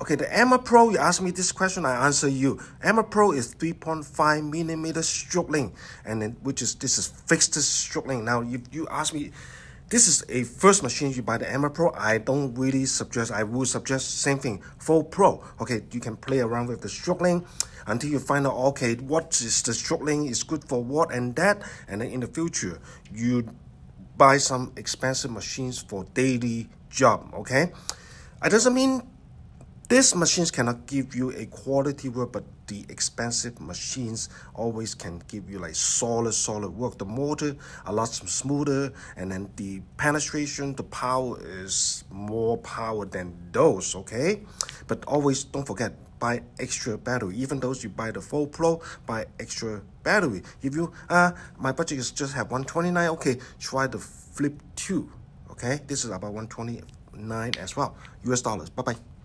Okay, the Armor Pro, you ask me this question, I answer you. Armor Pro is 3.5 millimeter stroke length, and then which is this is fixed stroke length. Now, if you ask me, this is a first machine you buy the Armor Pro. I don't really suggest. I would suggest same thing for Pro. Okay, you can play around with the stroke length until you find out okay what is the stroke length is good for what and that, and then in the future you buy some expensive machines for daily job. Okay, it doesn't mean these machines cannot give you a quality work, but the expensive machines always can give you like solid, solid work. The motor a lot smoother, and then the penetration, the power is more power than those, okay? But always don't forget, buy extra battery. Even though you buy the full pro, buy extra battery. If you, uh, my budget is just have 129, okay, try the Flip 2, okay? This is about 129 as well, US dollars. Bye-bye.